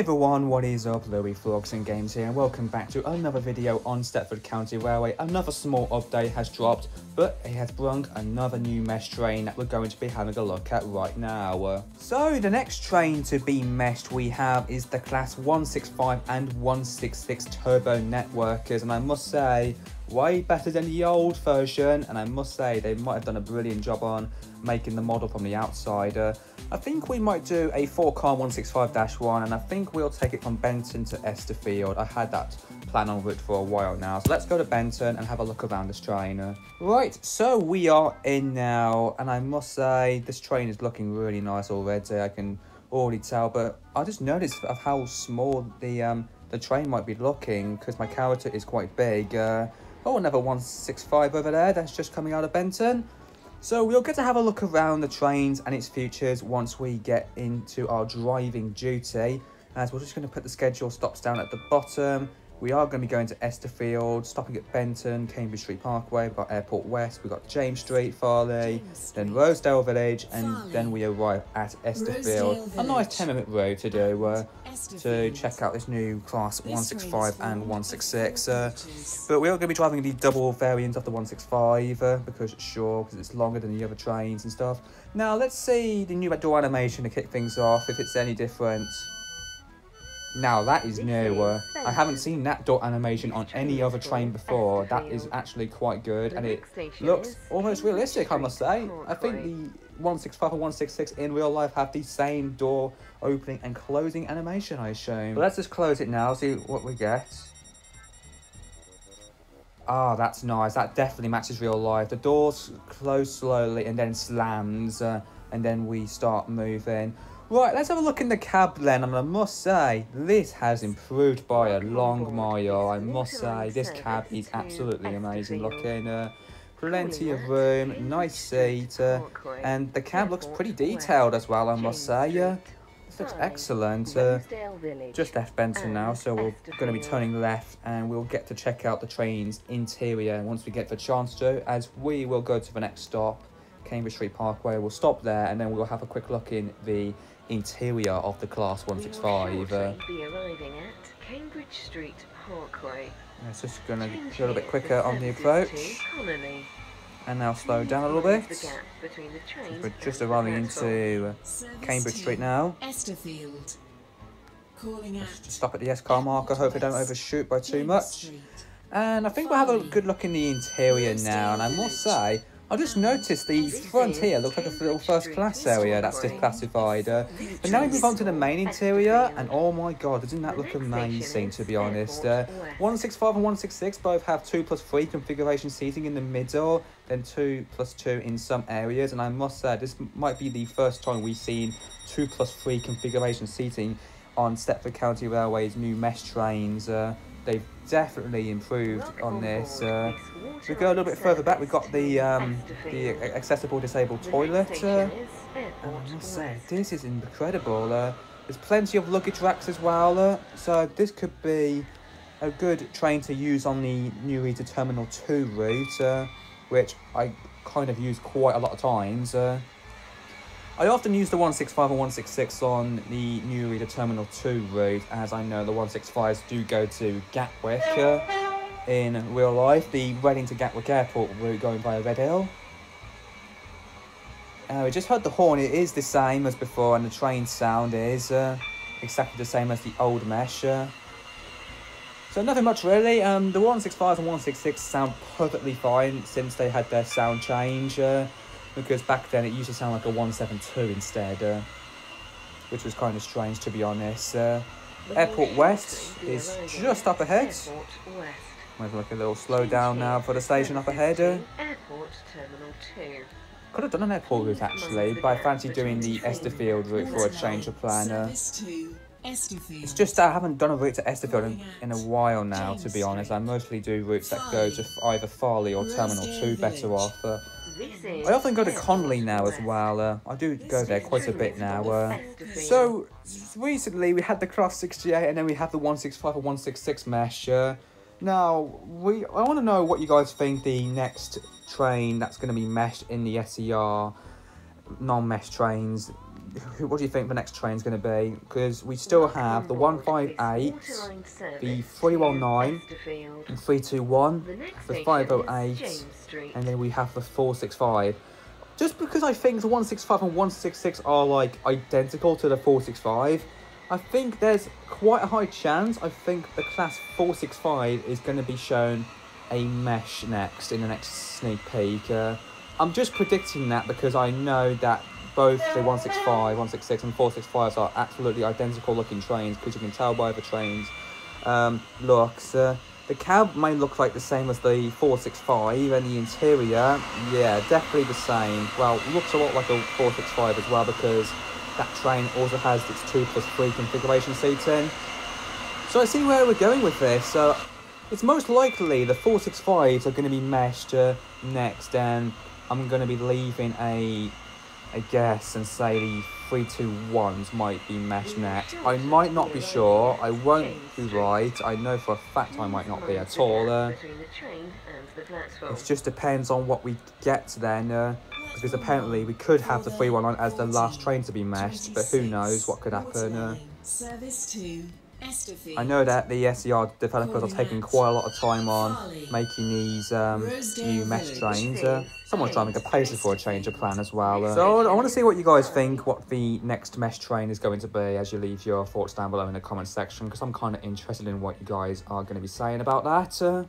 everyone, what is up? Louis Vlogs and Games here, and welcome back to another video on Stepford County Railway. Another small update has dropped, but it has brought another new mesh train that we're going to be having a look at right now. So, the next train to be meshed we have is the Class 165 and 166 Turbo Networkers, and I must say, way better than the old version, and I must say they might have done a brilliant job on making the model from the outside. Uh, I think we might do a 4-car 165-1, and I think we'll take it from Benton to Esterfield. I had that plan on route for a while now. So let's go to Benton and have a look around this train. Uh, right, so we are in now, and I must say this train is looking really nice already. I can already tell, but I just noticed of how small the um, the train might be looking because my character is quite big. Uh, Oh, another 165 over there that's just coming out of Benton. So we'll get to have a look around the trains and its futures once we get into our driving duty. As we're just going to put the schedule stops down at the bottom. We are going to be going to Esterfield, stopping at Benton, Cambridge Street Parkway, we've got Airport West, we've got James Street, Farleigh, then Rosedale Village, and then we arrive at Esterfield. A nice 10 minute road to do uh, to check out this new class 165 and 166. Uh, but we are going to be driving the double variant of the 165 uh, because sure, because it's longer than the other trains and stuff. Now let's see the new door animation to kick things off, if it's any different. Now that is new. Uh, I haven't seen that dot animation on any other train before. That is actually quite good and it looks almost realistic I must say. I think the 165 and 166 in real life have the same door opening and closing animation I assume. But let's just close it now, see what we get. Ah, oh, that's nice. That definitely matches real life. The doors close slowly and then slams uh, and then we start moving. Right, let's have a look in the cab then, and I must say, this has improved by a long mile. I must say, this cab is absolutely amazing looking. Uh, plenty of room, nice seat, uh, and the cab looks pretty detailed as well, I must say. Uh, this looks excellent. Uh, just left Benton now, so we're going to be turning left, and we'll get to check out the train's interior once we get the chance to, as we will go to the next stop, Cambridge Street Parkway. We'll stop there, and then we'll have a quick look in the interior of the Class 165. Uh, be arriving at Cambridge Street Parkway. It's just going to be a little bit quicker on the approach. And now slow down a little bit. We're just arriving into Cambridge Street now. Esterfield. Let's stop at the S car marker. Hope I don't overshoot by too much. And I think we'll have a good look in the interior now. And I must say, I just noticed the front here looks like a little first class area that's declassified. Uh, but now we move on to the main interior, and oh my god, doesn't that look amazing to be honest. Uh, 165 and 166 both have 2 plus 3 configuration seating in the middle, then 2 plus 2 in some areas, and I must say this might be the first time we've seen 2 plus 3 configuration seating on Stepford County Railway's new mesh trains. Uh, they've definitely improved on this. Uh, we go a little bit further back, we've got the um, the accessible disabled toilet. Uh, and I must say, this is incredible. Uh, there's plenty of luggage racks as well, uh, so this could be a good train to use on the Newry to Terminal 2 route, uh, which I kind of use quite a lot of times. I often use the 165 and 166 on the Newry to Terminal 2 route, as I know the 165s do go to Gatwick uh, in real life, the Reading to Gatwick Airport route going via Redhill. Uh, we just heard the horn, it is the same as before, and the train sound is uh, exactly the same as the old mesh. Uh. So nothing much really, um, the 165s and 166 sound perfectly fine since they had their sound change. Uh, because back then it used to sound like a 172 instead, uh, which was kind of strange to be honest. Uh, Airport West is just up ahead. Maybe like a little slow down now for the station up ahead. Uh. Airport Terminal 2. Could have done an airport route actually, but I fancy doing the Esterfield route for a change of plan. Uh. It's just that I haven't done a route to Esterfield in, in, a while now, to be honest. I mostly do routes that go to either Farleigh or Terminal 2 better off. Uh, I often go to Connolly now as well. Uh, I do go there quite a bit now. Uh, so, recently we had the Class 68 and then we have the 165 and 166 mesh. Uh, now, we I want to know what you guys think the next train that's going to be meshed in the SCR non-mesh trains who- what do you think the next train's going to be? Because we still have the 158, the 319, and 321, the 508, and then we have the 465. Just because I think the 165 and 166 are like identical to the 465, I think there's quite a high chance. I think the class 465 is going to be shown a mesh next in the next sneak peek. Uh, I'm just predicting that because I know that both the 165, 166, and 465s are absolutely identical looking trains because you can tell by the trains um, looks. Uh, the cab may look like the same as the 465 and the interior, yeah, definitely the same. Well, looks a lot like a 465 as well because that train also has its 2 plus 3 configuration seating. So I see where we're going with this. So it's most likely the 465s are going to be meshed uh, next and I'm going to be leaving a, a guess and say the 321s might be meshed next. I might not be sure, I won't be right, I know for a fact I might not be at all. Uh, it just depends on what we get then, uh, because apparently we could have the 319 as the last train to be meshed, but who knows what could happen. Uh, Service to Esterfield. I know that the SCR developers are taking quite a lot of time on making these um, new mesh trains. Uh, someone's trying to make a pacer for a change of plan as well. Uh, so I want to see what you guys think, what the next mesh train is going to be as you leave your thoughts down below in the comment section, because I'm kind of interested in what you guys are going to be saying about that. Uh,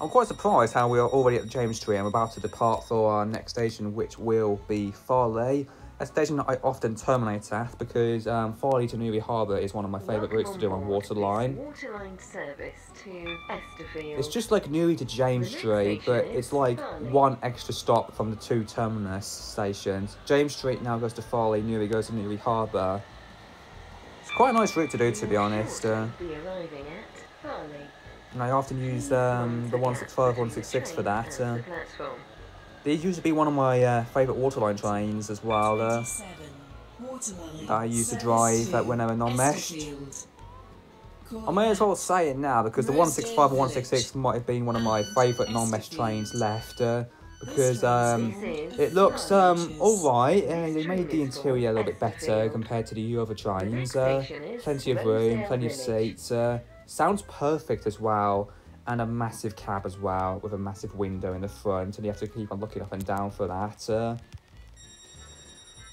I'm quite surprised how we are already at the James Tree. I'm about to depart for our next station, which will be Farleigh. A station that I often terminate at because um, Farleigh to Newry Harbour is one of my favourite routes to do on Waterline. Waterline service to Esterfield. It's just like Newry to James Street, but it's like Farleigh. one extra stop from the two terminus stations. James Street now goes to Farleigh, Newry goes to Newry Harbour. It's quite a nice route to do, to be honest. Uh, arriving at Farleigh. and I often use um, the 165, 166 for that. Uh. These used to be one of my uh, favourite Waterline trains as well. Uh, that I used to drive, uh, when they were non-meshed. I may as well say it now because the 165 and 166 might have been one of my favourite non-mesh trains left. Uh, because um, it looks um alright. Uh, they made the interior a little bit better compared to the other trains. Uh, plenty of room, plenty of seats. Uh, sounds perfect as well, and a massive cab as well with a massive window in the front, and you have to keep on looking up and down for that. Uh,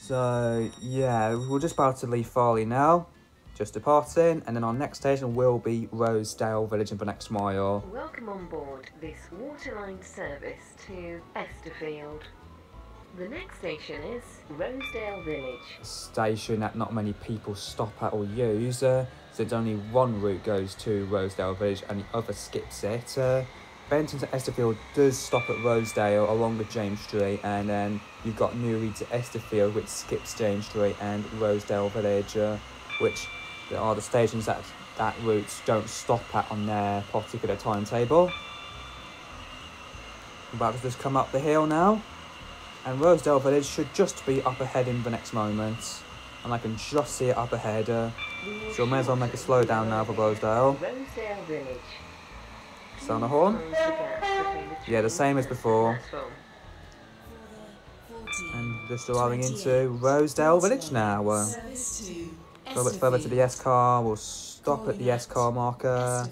so yeah, we're just about to leave Farleigh now, just departing, and then our next station will be Rosedale Village in the next mile. Welcome on board this Waterline service to Esterfield. The next station is Rosedale Village. station that not many people stop at or use, uh, since only one route goes to Rosedale Village and the other skips it. Uh, Benton to Esterfield does stop at Rosedale along with James Street, and then you've got Newry to Esterfield, which skips James Street and Rosedale Village, uh, which are the stations that that routes don't stop at on their particular timetable. About to just come up the hill now. And Rosedale Village should just be up ahead in the next moment. And I can just see it up ahead. Uh, So may as well make a slow down now for Rosedale. Sound the horn? Yeah, the same as before. and. And just arriving into Rosedale Village now. Uh, a little bit further to the S car. We'll stop at the S car marker.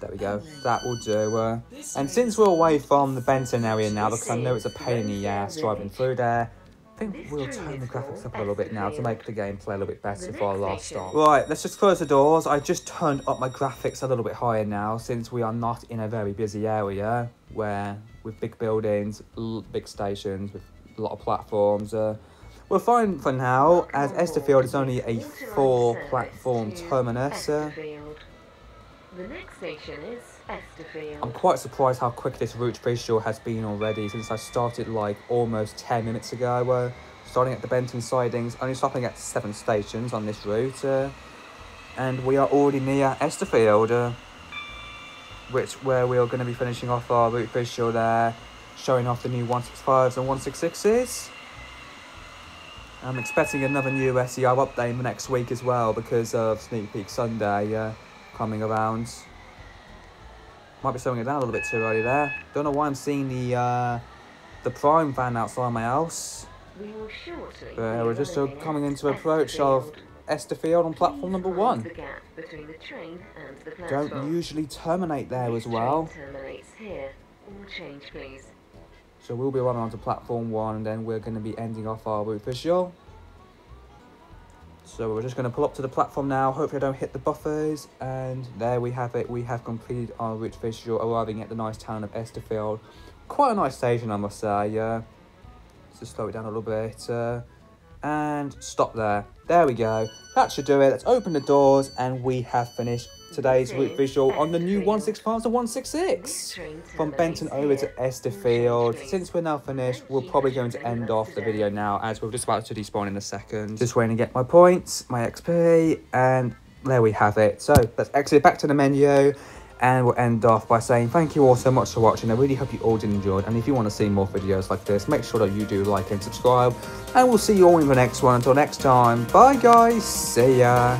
There we go. That will do. Uh, and since we're away from the Benton area now, because I know it's a pain in the ass driving through there, I think we'll turn the graphics up a little bit now to make the gameplay a little bit better for our last stop. Right, let's just close the doors. I just turned up my graphics a little bit higher now since we are not in a very busy area where with big buildings, big stations, with a lot of platforms. Uh, we're fine for now, as Esterfield is only a four platform terminus. Uh, Esterfield. The next station is Esterfield. I'm quite surprised how quick this route visual has been already since I started like almost 10 minutes ago. Uh, starting at the Benton sidings, only stopping at seven stations on this route. Uh, and we are already near Esterfield, uh, which where we are going to be finishing off our route visual there, showing off the new 165s and 166s. I'm expecting another new SCR update next week as well because of Sneak Peek Sunday uh, coming around. Might be slowing it down a little bit too early there. Don't know why I'm seeing the uh, the Prime van outside my house. We will shortly be we're just uh, coming into approach of Esterfield. On platform number one. The gap between the train and the platform. Don't usually terminate there as well. Train terminates here. All change. So we'll be running onto platform one and then we're going to be ending off our route visual. So we're just going to pull up to the platform now. Hopefully I don't hit the buffers. And there we have it. We have completed our route visual arriving at the nice town of Esterfield. Quite a nice station I must say. Uh, let's just slow it down a little bit. Uh, and stop there. There we go. That should do it. Let's open the doors and we have finished today's This visual on the new Esterfield. 165 to 166 from Benton over to here. Esterfield. Since we're now finished, we're probably going to end off the video now as we're just about to despawn in a second. Just waiting to get my points, my XP, and there we have it. So let's exit back to the menu and we'll end off by saying thank you all so much for watching. I really hope you all did enjoy it. And if you want to see more videos like this, make sure that you do like and subscribe. And we'll see you all in the next one. Until next time, bye guys. See ya.